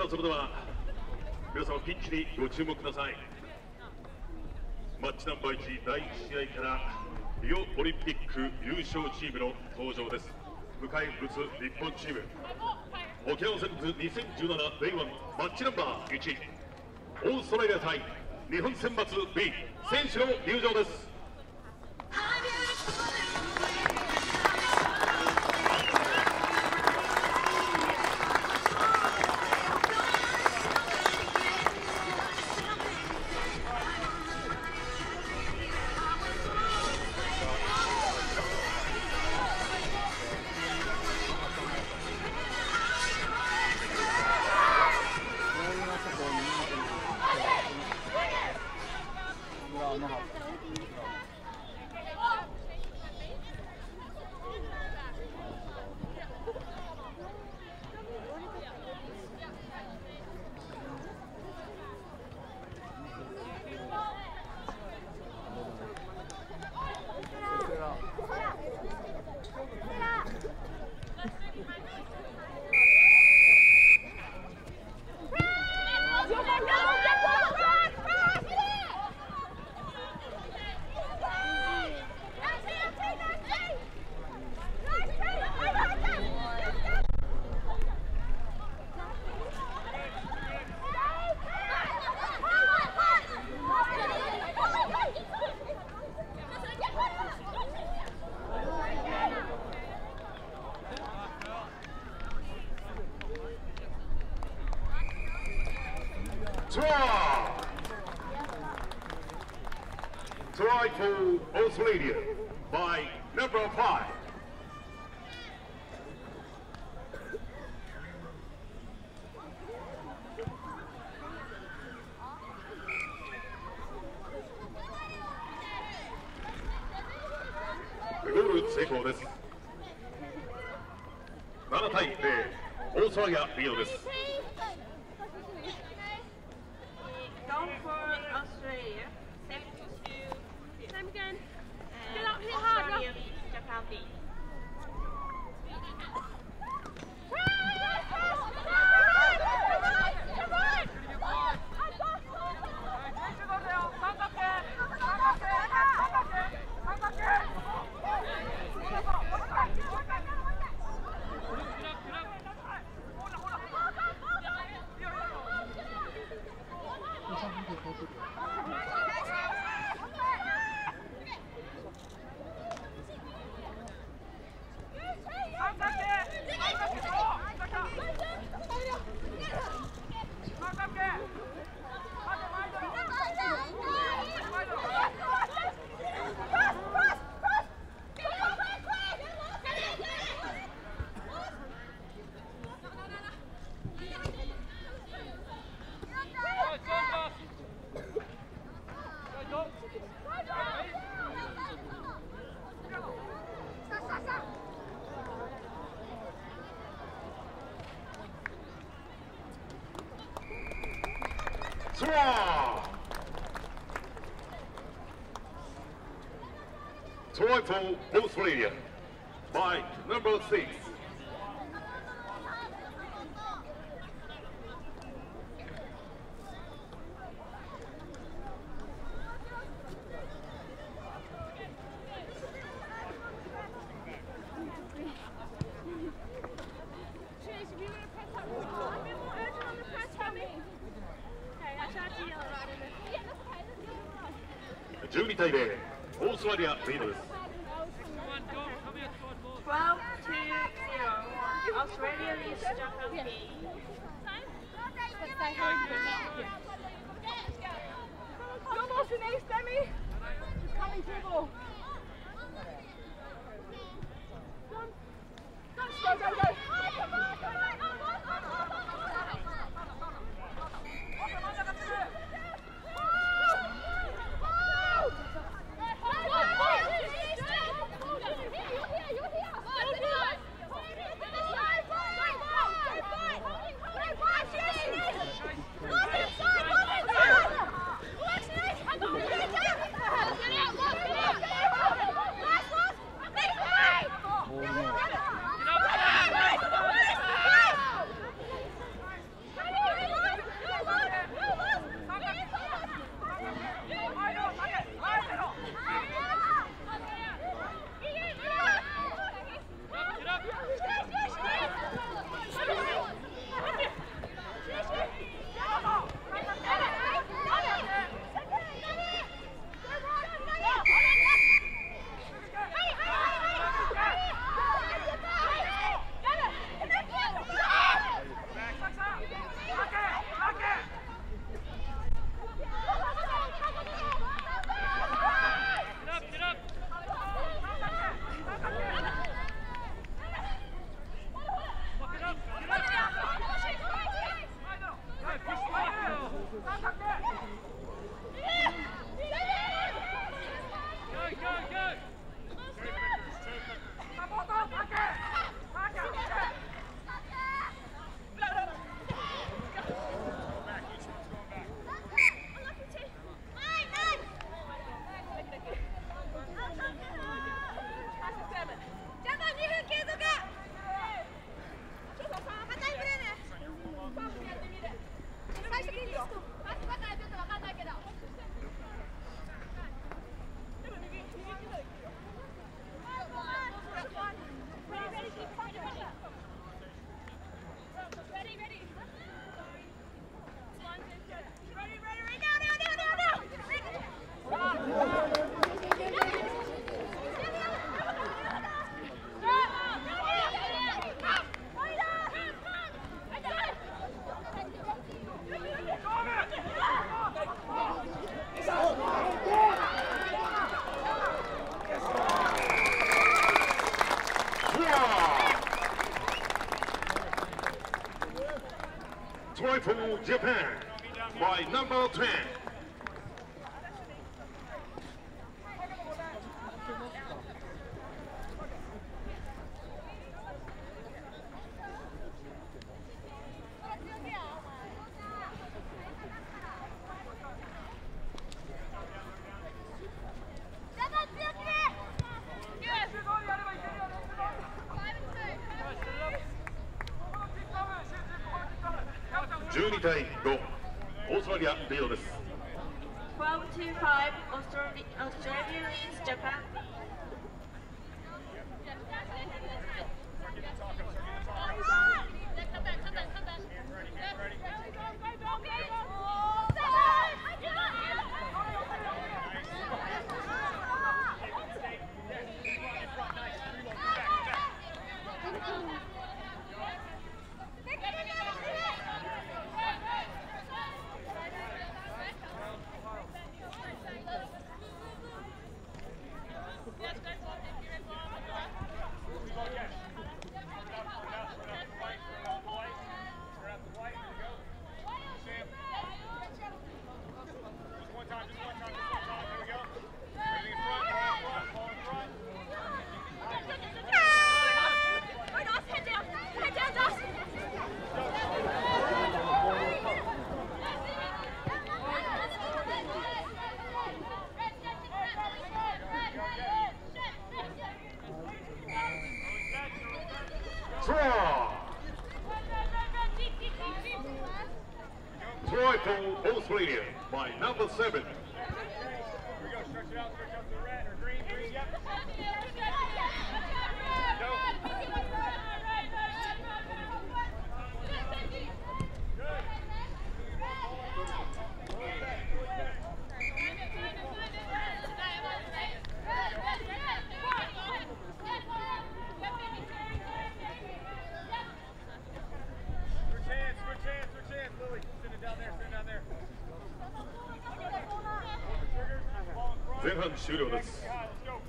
さあそれでは皆様ピッチにご注目くださいマッチナンバー1第1試合からリオオリンピック優勝チームの登場です迎え撃つ日本チーム沖縄戦図2017レイワンマッチナンバー1オーストラリア対日本選抜 B 選手の入場です Try! Try to Oslania by number Australia 0オーストラリアリートてす Please. from Australia by number six. Julie 対0オーストラリアリードです不 Japan by number 10. 9対5オーストラリアリードです12-5 Australia leads Japan Troy Pole, Australia, by number seven. 半終了です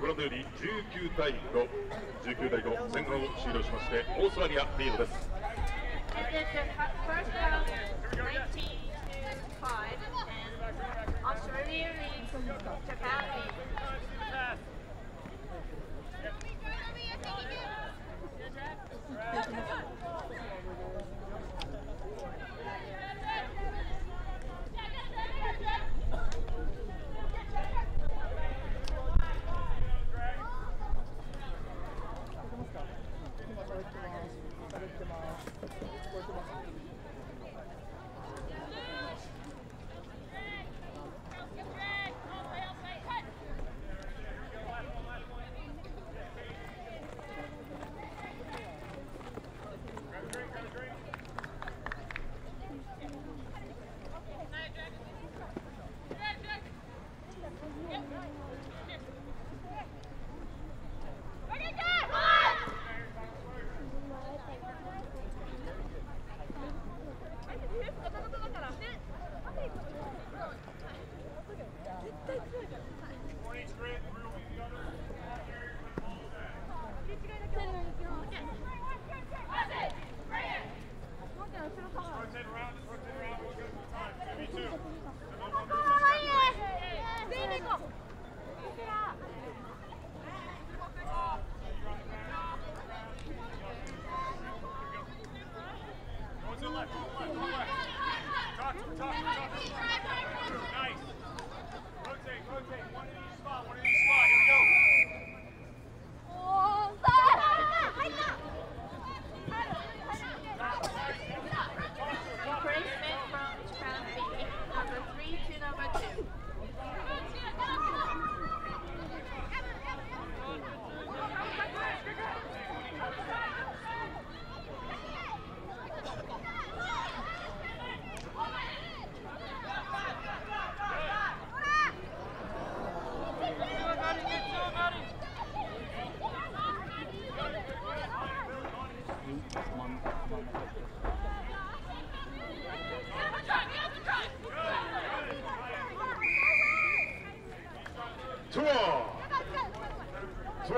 ご覧のように19対5 19対5前半を終了しましてオーストラリアリードです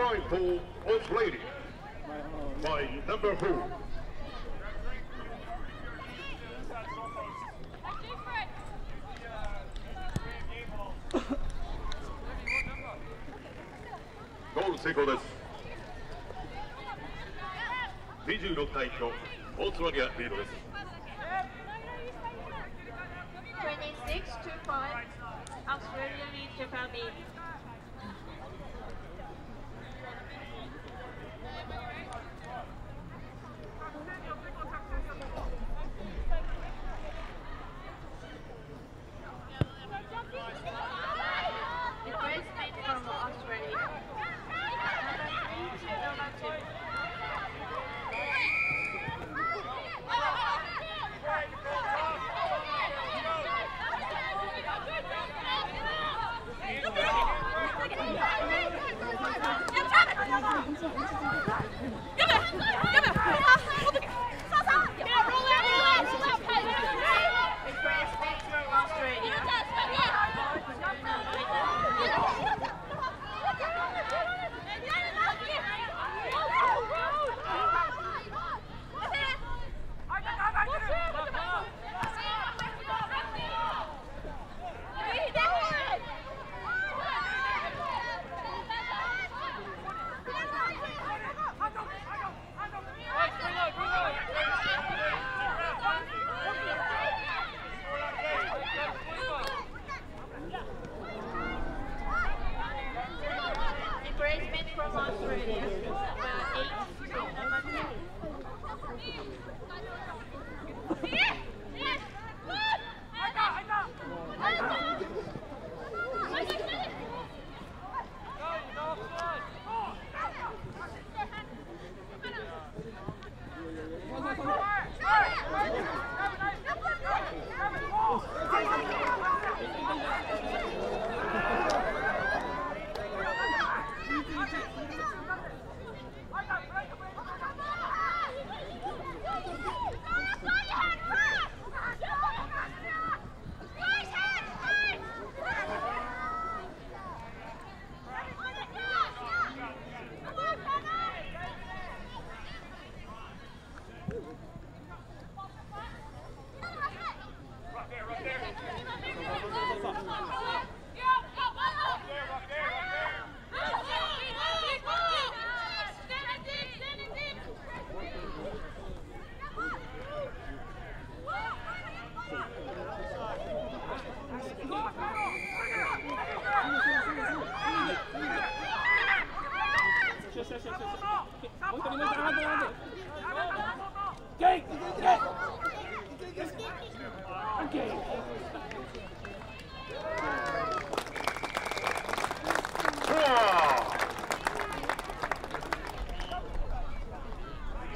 drawing pool was Lady by number four. ゴール成功です26対4オーストラリアリードです26 to 5 Australia lead Japan Thank you. 有没有？有没有？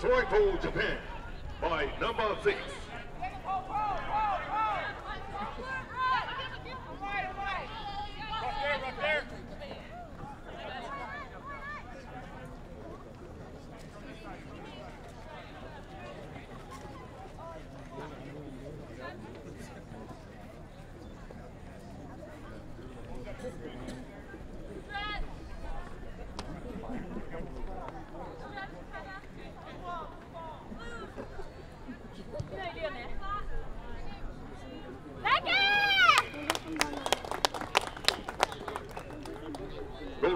Toyko Japan by number six,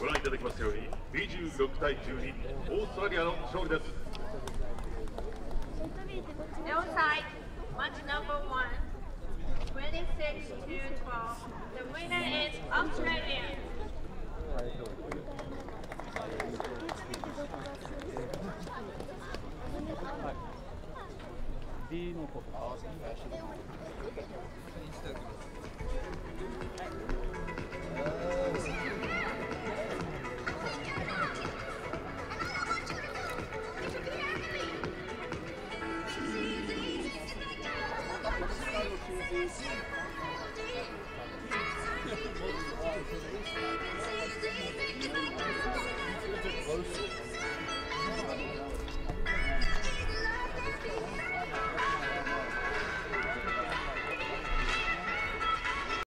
ご覧いただきますように26対12オーストラリアの勝利ですオサイ待ちナンバーワン